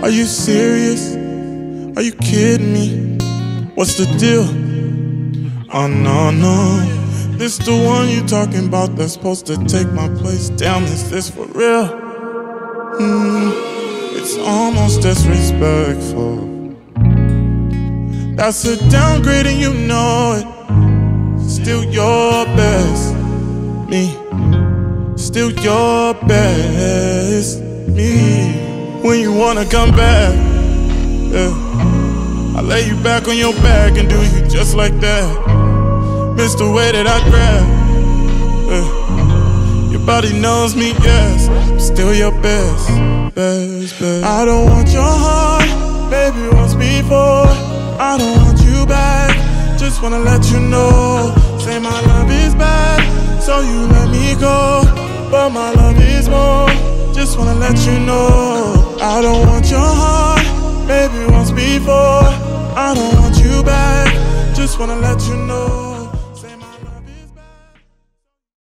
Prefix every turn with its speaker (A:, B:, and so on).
A: Are you serious? Are you kidding me? What's the deal? Oh no, no. This the one you talking about that's supposed to take my place. Damn, is this for real? Hmm, it's almost disrespectful. That's a downgrade and you know it. Still your best, me. Still your best, me. When you wanna come back, yeah. I lay you back on your back and do you just like that. Miss the way that I grab. Yeah. Your body knows me, yes. I'm still your best, best, best. I don't want your heart, baby, once before. I don't want you back. Just wanna let you know. Say my love is bad, so you let me go. But my love is more. Just wanna let you know. I don't want your heart, baby, once before. I don't want you back. Just wanna let you know.